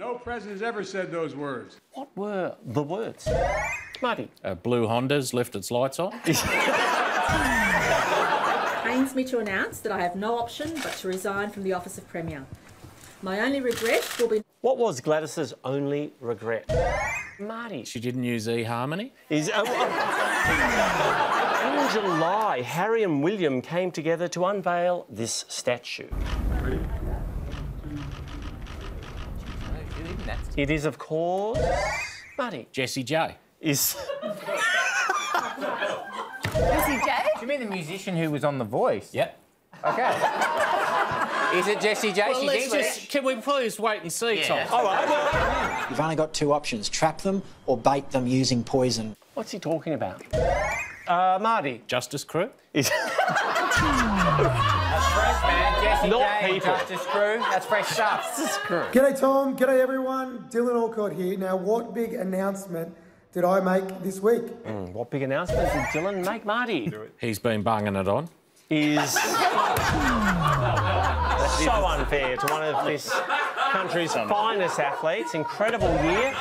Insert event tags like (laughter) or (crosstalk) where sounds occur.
No president's ever said those words. What were the words? Marty. Uh, Blue Honda's left its lights on. (laughs) pains me to announce that I have no option but to resign from the office of Premier. My only regret will be What was Gladys's only regret? Marty. She didn't use eHarmony. Is, uh, (laughs) in July, Harry and William came together to unveil this statue. It is, of course, Marty. Jessie J. Is Jessie J? Do you mean the musician who was on The Voice? Yep. Okay. Is it Jessie J? Well, She's let's English. just, can we please wait and see, Tom? all right. You've only got two options trap them or bait them using poison. what's he talking about? Uh, Marty. Justice Crew. Is, (laughs) (laughs) Fresh, man. Jessie Not J, people. Justice Crew. That's fresh stuff. G'day Tom, g'day everyone. Dylan Alcott here. Now, what big announcement did I make this week? Hmm, what big announcement did Dylan make, Marty? He's been bunging it on. Is (laughs) so unfair to one of this country's finest athletes. Incredible year.